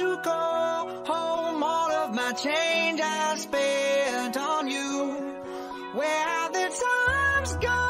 to go home. All of my change I spent on you. Where have the times gone?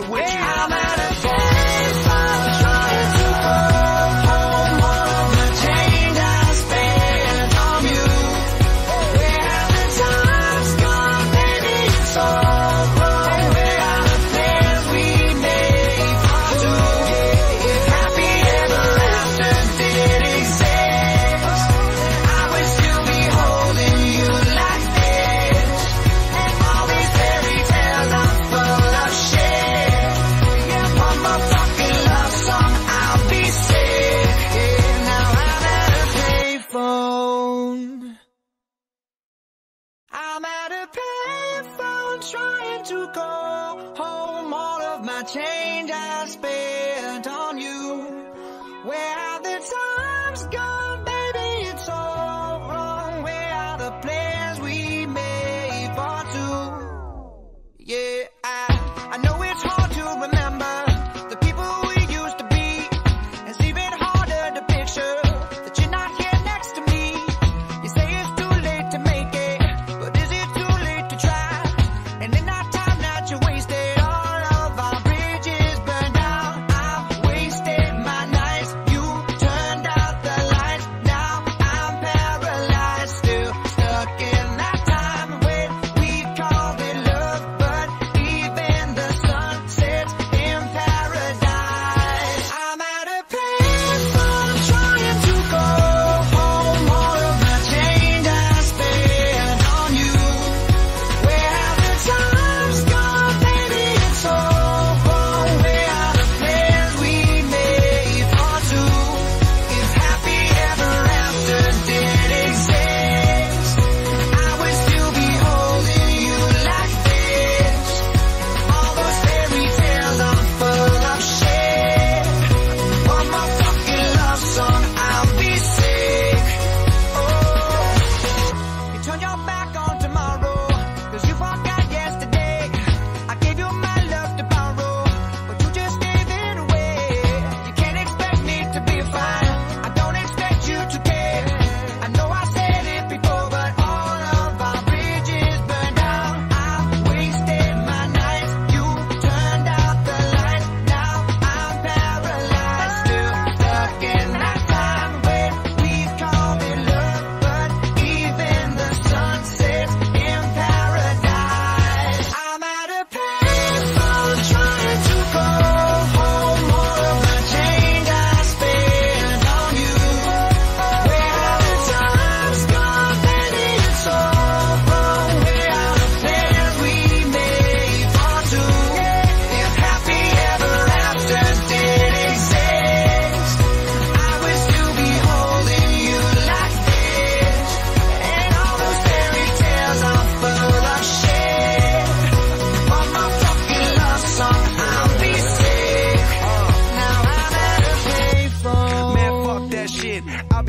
with hey, you. I'm at a baseball trying to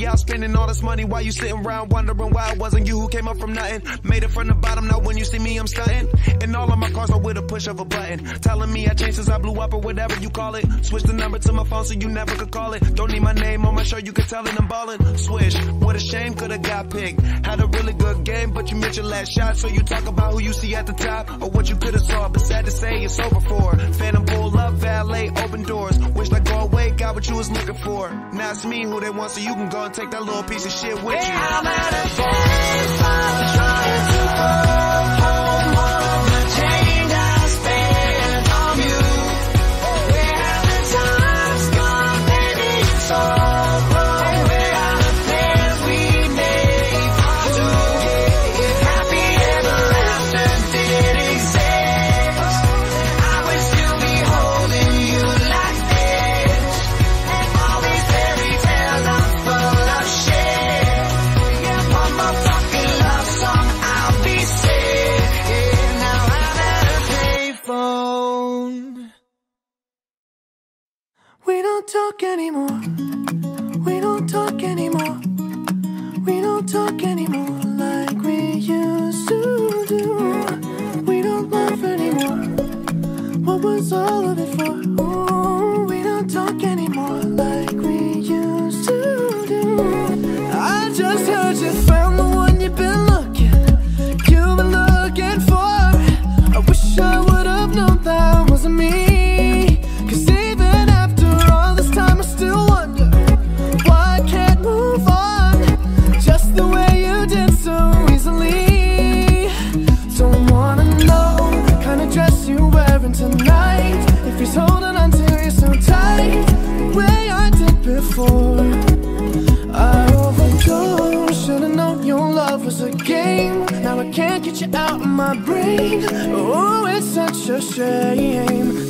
be out spending all this money while you sitting around wondering why it wasn't you who came up from nothing. Made it from the bottom, now when you see me, I'm stunting. And all of my cars are with a push of a button. Telling me I changed since I blew up or whatever you call it. Switch the number to my phone so you never could call it. Don't need my name on my shirt, you can tell it I'm ballin'. Swish, what a shame, could've got picked. Had a really good game, but you missed your last shot. So you talk about who you see at the top or what you could've saw. But sad to say, it's over for. Phantom pull up, valet, open doors got what you was looking for. Now it's me who they want, so you can go and take that little piece of shit with hey, you. I'm at a baseball trying to change I spent on you. Where have the times gone, baby? anymore. brain. Oh, it's such a shame.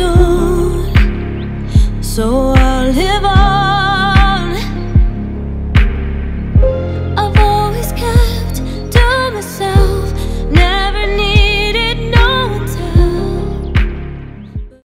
Soon. So.